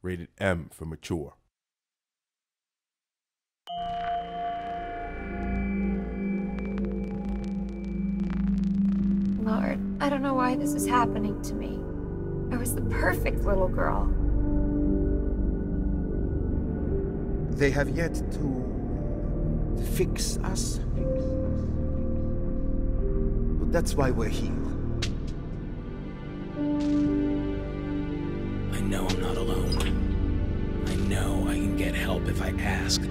Rated M for mature. Lord, I don't know why this is happening to me. I was the perfect little girl. They have yet to fix us. But that's why we're here. I know I'm not alone. I know I can get help if I ask.